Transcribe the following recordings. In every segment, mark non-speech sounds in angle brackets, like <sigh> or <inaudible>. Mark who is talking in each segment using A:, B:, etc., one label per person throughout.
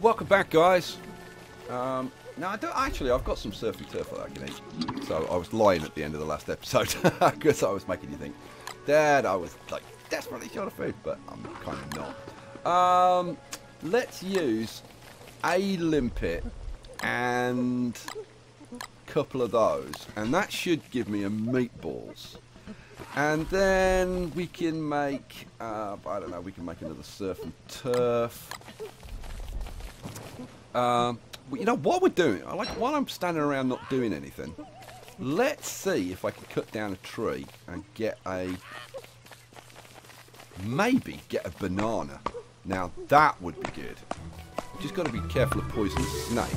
A: Welcome back, guys. Um, now, I don't, actually, I've got some surf and turf that I can eat. So I was lying at the end of the last episode <laughs> because I was making you think, Dad, I was like desperately short of food, but I'm kind of not. Um, let's use a limpet and a couple of those, and that should give me a meatballs. And then we can make, uh, I don't know, we can make another surf and turf. Um, you know what we're doing? I like while I'm standing around not doing anything. Let's see if I can cut down a tree and get a maybe get a banana. Now that would be good. Just got to be careful of poisonous snakes.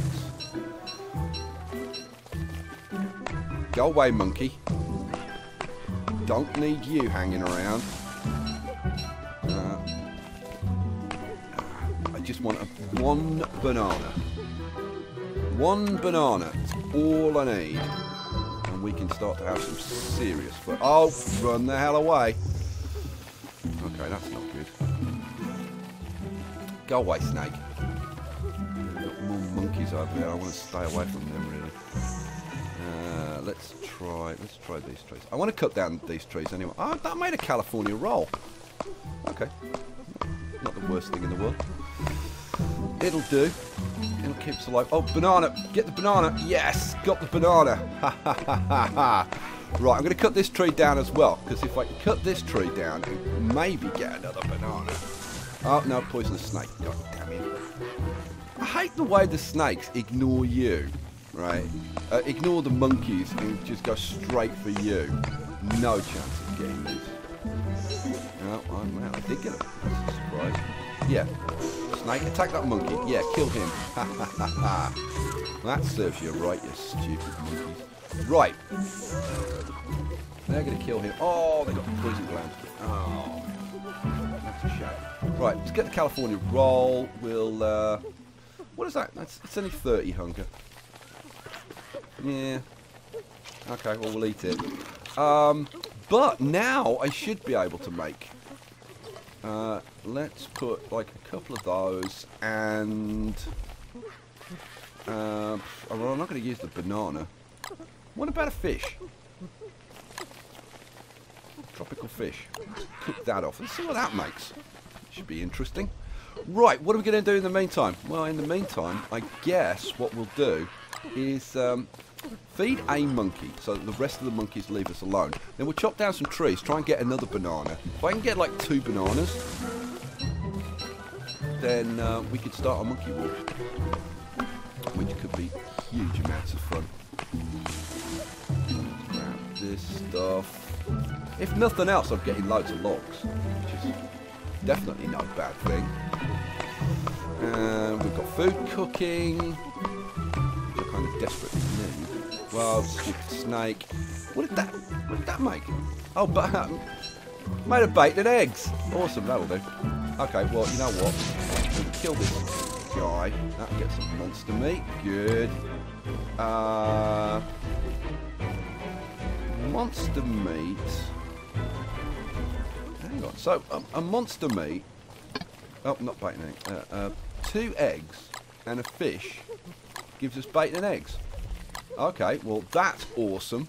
A: Go away, monkey. Don't need you hanging around. A, one banana. One banana. All I need. And we can start to have some serious fun. Oh, run the hell away. Okay, that's not good. Go away, snake. Got more monkeys over there. I want to stay away from them, really. Uh, let's try. Let's try these trees. I want to cut down these trees anyway. Oh, that made a California roll. Okay, not the worst thing in the world. It'll do. It'll keep us alive. Oh, banana! Get the banana! Yes, got the banana. Ha ha ha ha. Right, I'm going to cut this tree down as well because if I can cut this tree down, and maybe get another banana. Oh no, poisonous snake. God damn it. I hate the way the snakes ignore you, right? Uh, ignore the monkeys and just go straight for you. No chance of getting these. Oh, man, I did get him. That's a surprise. Yeah. Snake, attack that monkey. Yeah, kill him. Ha ha ha ha. That serves you right, you stupid monkeys. Right. They're going to kill him. Oh, they got poison glands. Oh, that's a shame. Right, let's get the California roll. We'll, uh, what is that? That's, it's only 30 hunger. Yeah. Okay, well, we'll eat it. Um, but now I should be able to make, uh, let's put like a couple of those and, uh, well, I'm not going to use the banana. What about a fish? Tropical fish. Cook that off. Let's see what that makes. Should be interesting. Right, what are we going to do in the meantime? Well, in the meantime, I guess what we'll do is um, feed a monkey so that the rest of the monkeys leave us alone. Then we'll chop down some trees, try and get another banana. If I can get like two bananas, then uh, we could start a monkey war. Which could be huge amounts of fun. Grab this stuff. If nothing else, I'm getting loads of logs, which is definitely no bad thing. And we've got food cooking, which I kind of desperately need. Well, snake. What did that? What did that make? Oh, but um, made of bacon and eggs. Awesome, that'll do. Okay, well, you know what? Kill this guy. That'll get some monster meat. Good. Uh, monster meat. Hang on. So, um, a monster meat. Oh, not bacon egg. Uh, uh, two eggs and a fish gives us bacon and eggs. Okay, well that's awesome.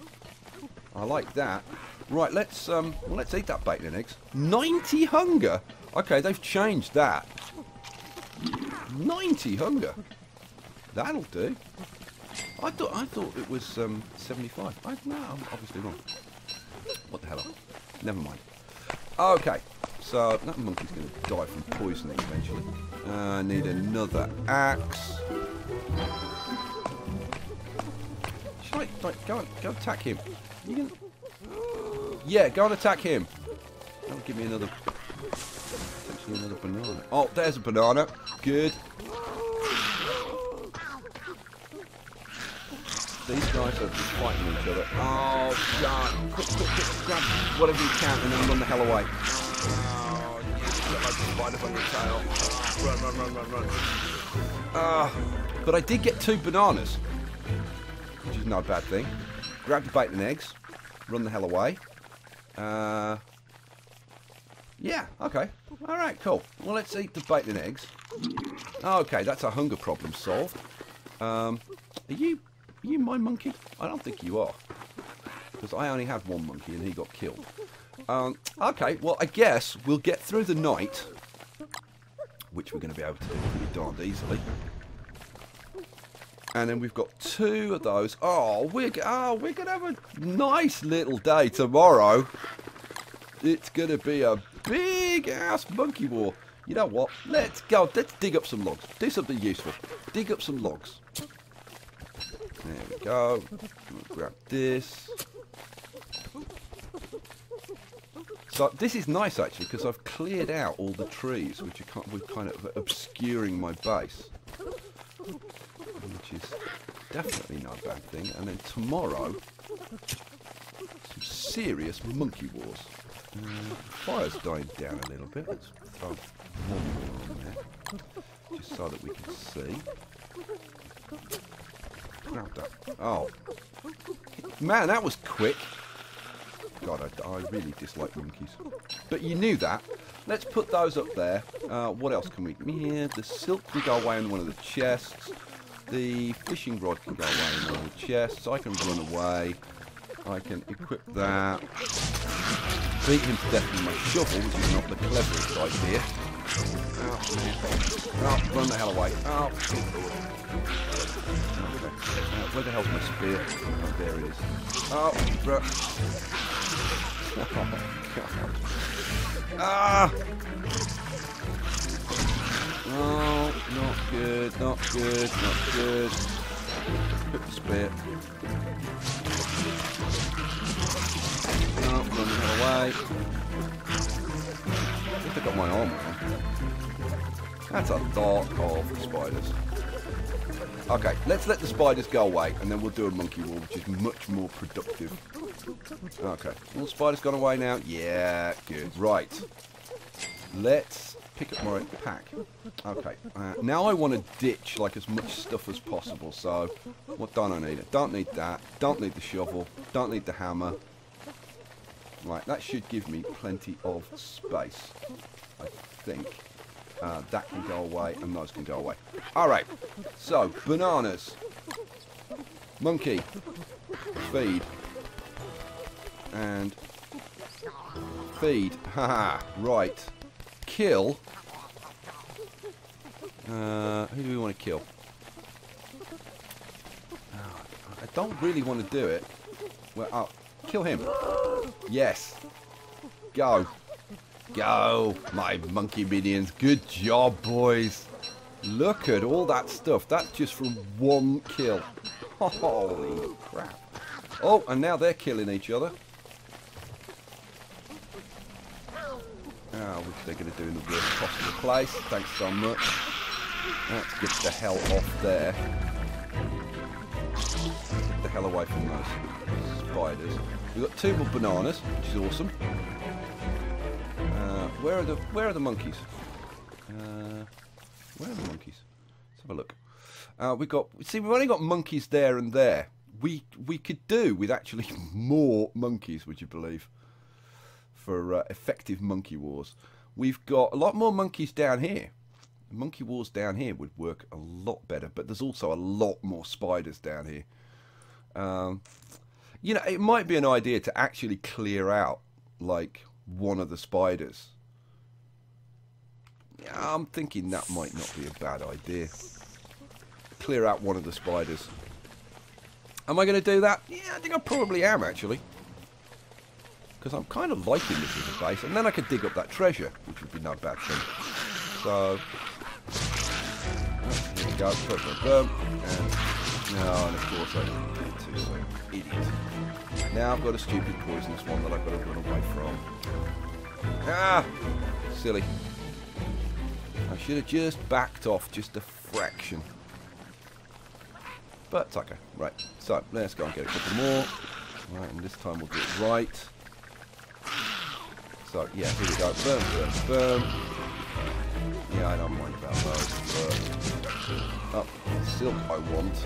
A: I like that. Right, let's um, well, let's eat that bacon and eggs. 90 hunger. Okay, they've changed that. 90 hunger. That'll do. I thought I thought it was um, 75. I, no, I'm obviously wrong. What the hell? Never mind. Okay, so that monkey's going to die from poisoning eventually. Uh, I need another axe. I like, go on, go attack him? Can, yeah, go and attack him. That'll give me another potentially another banana. Oh, there's a banana. Good. These guys are just fighting each other. Oh, God. Quick, quick, quick, grab whatever you can and then run the hell away. Oh, you got like spiders on your tail. Run, run, run, run, run. Ah, but I did get two bananas, which a bad thing. Grab the bacon and eggs, run the hell away. Uh, yeah, okay. All right, cool. Well, let's eat the bacon and eggs. Okay, that's a hunger problem solved. Um, are you, are you my monkey? I don't think you are. Because I only had one monkey and he got killed. Um, okay, well, I guess we'll get through the night, which we're going to be able to do pretty darned easily. And then we've got two of those. Oh, we're, oh, we're going to have a nice little day tomorrow. It's going to be a big ass monkey war. You know what? Let's go. Let's dig up some logs. Do something useful. Dig up some logs. There we go. Grab this. So this is nice actually because I've cleared out all the trees which are kind of, kind of obscuring my base. Is definitely not a bad thing. And then tomorrow, some serious monkey wars. Uh, fire's dying down a little bit. Let's throw one on there. Just so that we can see. Grab that. Oh. Man, that was quick. God, I, I, really dislike monkeys. But you knew that. Let's put those up there. Uh, what else can we... Yeah, the silk can go away in one of the chests. The fishing rod can go away in the chests. I can run away. I can equip that. Beat him to death with my shovel, which is not the cleverest idea. Oh, oh run the hell away. Oh. Okay. Uh, where the hell's my spear? Oh, there it is. Oh, bro. <laughs> Oh, God. Ah! Oh, good, not good, not good. Spit. No, running away. I think I got my on. That's a lot of spiders. Okay, let's let the spiders go away, and then we'll do a monkey wall, which is much more productive. Okay. All spiders gone away now? Yeah, good. Right. Let's pick up my pack. Okay. Uh, now I want to ditch like as much stuff as possible. So, what don't I need? I don't need that. Don't need the shovel. Don't need the hammer. Right, that should give me plenty of space. I think. Uh, that can go away, and those can go away. Alright, so, bananas. Monkey. Feed and feed. <laughs> Haha, right. Kill. Uh, who do we want to kill? Oh, I don't really want to do it. Well, oh, kill him. Yes. Go. Go, my monkey minions. Good job, boys. Look at all that stuff. That's just from one kill. <laughs> Holy crap. Oh, and now they're killing each other. Oh, which they're going to do in the worst possible place. Thanks so much. Let's get the hell off there. Get the hell away from those spiders. We've got two more bananas, which is awesome. Uh, where are the Where are the monkeys? Uh, where are the monkeys? Let's have a look. Uh, we got. See, we've only got monkeys there and there. We we could do with actually <laughs> more monkeys. Would you believe? for uh, effective monkey wars. We've got a lot more monkeys down here. Monkey wars down here would work a lot better, but there's also a lot more spiders down here. Um, you know, it might be an idea to actually clear out like one of the spiders. Yeah, I'm thinking that might not be a bad idea. Clear out one of the spiders. Am I going to do that? Yeah, I think I probably am actually because I'm kind of liking this as a base, and then I could dig up that treasure, which would be no bad thing. So, here we go, boom, and, no, and of course I didn't so idiot. Now I've got a stupid poisonous one that I've got to run away from. Ah! Silly. I should have just backed off just a fraction. But it's okay. Right, so let's go and get a couple more. Right, and this time we'll do it right. So, yeah, here we go. Boom, boom, boom. Yeah, I don't mind about those. But, oh, silk I want.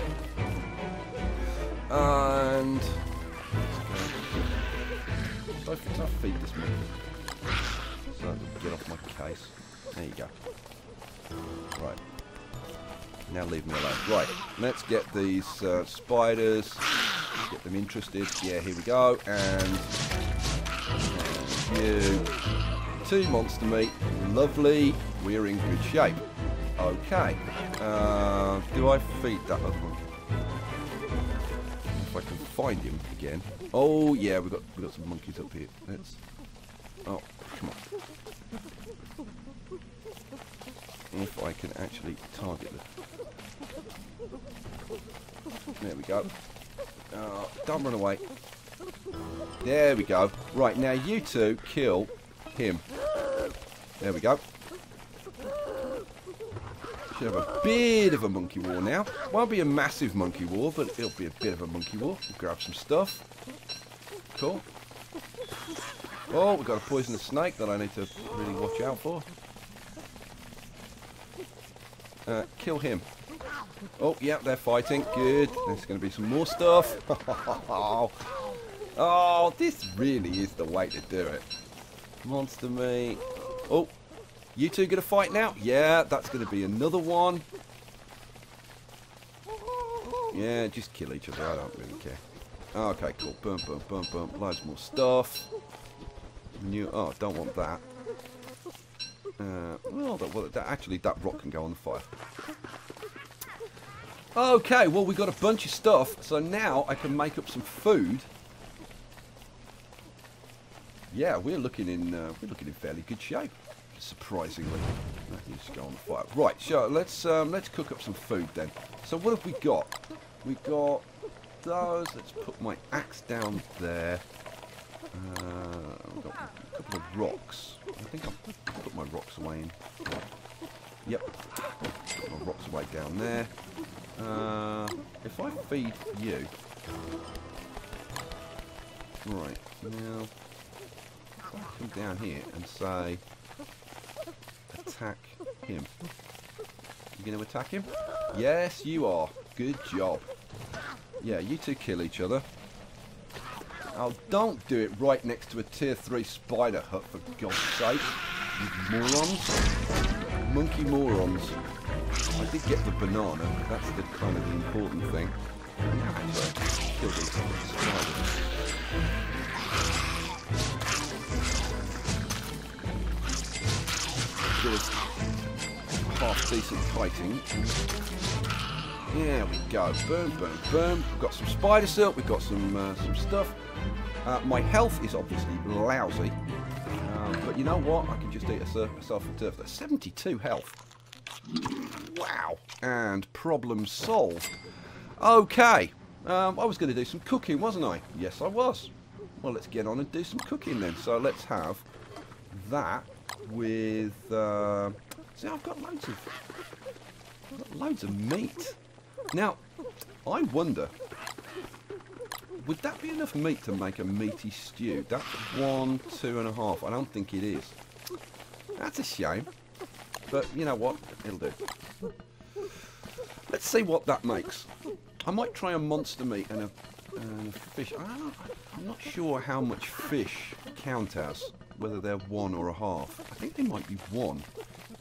A: And... So I feed this monkey. So, get off my case. There you go. Right. Now leave me alone. Right, let's get these uh, spiders, get them interested. Yeah, here we go. And you, two monster meat. Lovely. We're in good shape. Okay. Uh, do I feed that other one? If I can find him again. Oh yeah, we got we got some monkeys up here. Let's. Oh, come on. If I can actually target them. There we go. Oh, don't run away. There we go. Right, now you two kill him. There we go. Should have a bit of a monkey war now. Won't be a massive monkey war, but it'll be a bit of a monkey war. We'll grab some stuff. Cool. Oh, we've got a poisonous snake that I need to really watch out for. Uh, kill him. Oh, yeah, they're fighting. Good. There's going to be some more stuff. <laughs> oh, this really is the way to do it. Monster meat. Oh, you two going to fight now? Yeah, that's going to be another one. Yeah, just kill each other. I don't really care. Okay, cool. Boom, boom, boom, boom. Loads more stuff. New. Oh, don't want that. Uh, well, that, well that, actually, that rock can go on the fire. Okay, well, we got a bunch of stuff, so now I can make up some food. Yeah, we're looking in uh, we're looking in fairly good shape surprisingly. That needs go on the fire. Right, so let's um, let's cook up some food then. So what have we got? We got those. Let's put my axe down there. Uh, we've got a couple of rocks. I think I'll put my rocks away in. Yep. Put my rocks away down there. Uh, if I feed you. Right, now. Come down here and say attack him. You going to attack him? Yes, you are. Good job. Yeah, you two kill each other. Oh, don't do it right next to a tier 3 spider hut, for God's sake. You morons. Monkey morons. I did get the banana. That's the kind of the important thing. Kill these spiders. Half decent fighting. There we go. Boom, boom, boom. We've got some spider silk. We've got some uh, some stuff. Uh, my health is obviously lousy. Um, but you know what? I can just eat a, surf, a turf. That's 72 health. Wow. And problem solved. Okay. Um, I was going to do some cooking, wasn't I? Yes, I was. Well, let's get on and do some cooking then. So let's have that with... Uh, see, I've got loads of... Got loads of meat. Now, I wonder... Would that be enough meat to make a meaty stew? That's one, two and a half. I don't think it is. That's a shame. But you know what? It'll do. Let's see what that makes. I might try a monster meat and a, and a fish. I'm not sure how much fish count as whether they're one or a half. I think they might be one.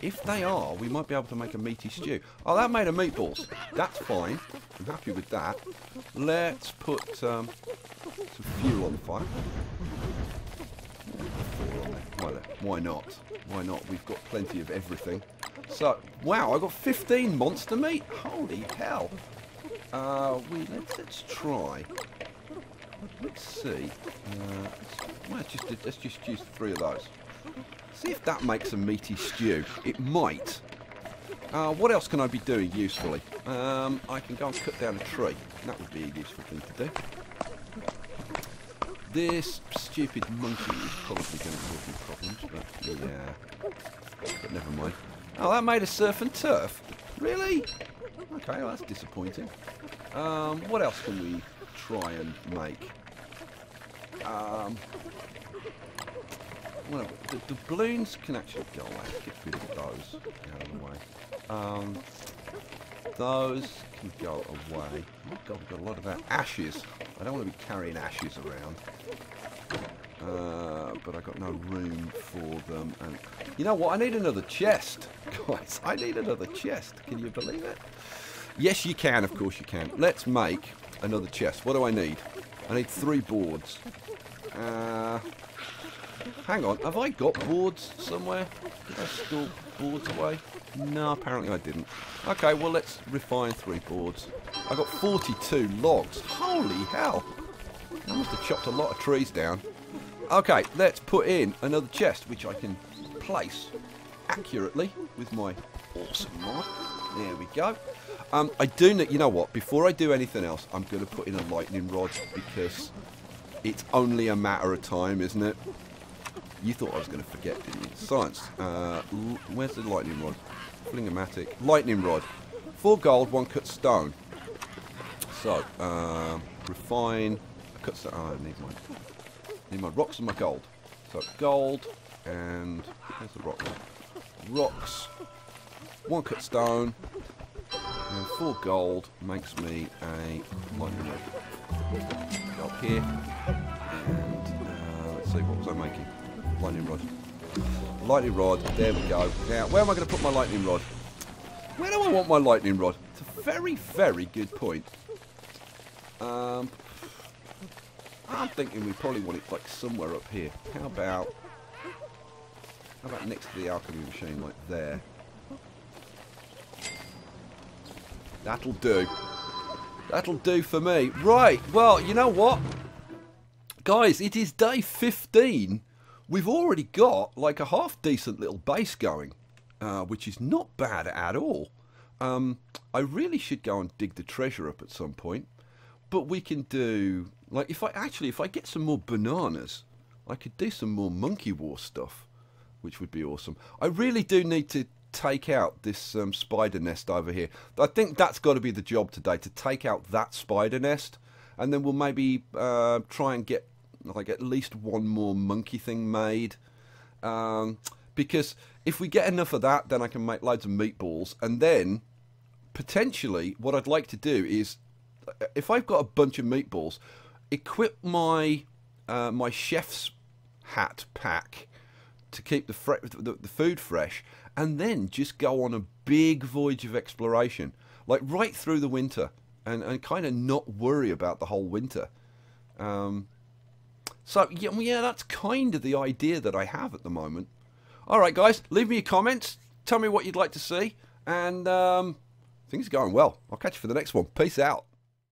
A: If they are, we might be able to make a meaty stew. Oh, that made of meatballs. That's fine. I'm happy with that. Let's put um, some fuel on the fire. Why, why not? Why not? We've got plenty of everything. So, wow, I got 15 monster meat. Holy hell. Uh, we let's, let's try. Let's see. Uh, let's, just, let's just use three of those. See if that makes a meaty stew. It might. Uh, what else can I be doing usefully? Um, I can go and cut down a tree. That would be a useful thing to do. This stupid monkey is probably going to cause me problems, but yeah. But never mind. Oh, that made a surf and turf. Really? Okay, well, that's disappointing. Um, what else can we try and make? Um, well, the, the, balloons can actually go away. Get rid of those out of the way. Um, those can go away. Oh god, we've got a lot of that. Ashes. I don't want to be carrying ashes around. Uh, but I got no room for them. And you know what? I need another chest, <laughs> guys. I need another chest. Can you believe it? Yes, you can. Of course, you can. Let's make another chest. What do I need? I need three boards. Uh, hang on. Have I got boards somewhere? Did I store boards away? No, apparently I didn't. Okay, well, let's refine three boards. I got 42 logs. Holy hell. I must have chopped a lot of trees down. Okay, let's put in another chest, which I can place accurately with my awesome mod. There we go. Um, I do know, you know what, before I do anything else, I'm going to put in a lightning rod because it's only a matter of time, isn't it? You thought I was going to forget, didn't you? Science. Uh, where's the lightning rod? Flingomatic. Lightning rod. Four gold, one cut stone. So, uh, refine. Cut stone. Oh, I need my Need my rocks and my gold. So gold and where's the rock? Rocks, one cut stone, and four gold makes me a lightning rod. Up here, and uh, let's see what was I making? Lightning rod. Lightning rod. There we go. Now, where am I going to put my lightning rod? Where do I want my lightning rod? It's a very, very good point. Um, I'm thinking we probably want it like somewhere up here. How about how about next to the alchemy machine, like there? That'll do. That'll do for me. Right, well, you know what? Guys, it is day 15. We've already got like a half decent little base going, uh, which is not bad at all. Um, I really should go and dig the treasure up at some point. But we can do like if I actually if I get some more bananas, I could do some more monkey war stuff, which would be awesome. I really do need to take out this um, spider nest over here. I think that's got to be the job today to take out that spider nest, and then we'll maybe uh, try and get like at least one more monkey thing made. Um, because if we get enough of that, then I can make loads of meatballs, and then potentially what I'd like to do is if I've got a bunch of meatballs, equip my uh, my chef's hat pack to keep the, fre- the, the food fresh, and then just go on a big voyage of exploration, like right through the winter, and, and kind of not worry about the whole winter. Um, so yeah, yeah, that's kind of the idea that I have at the moment. All right, guys, leave me your comments. Tell me what you'd like to see, and um, things are going well. I'll catch you for the next one. Peace out.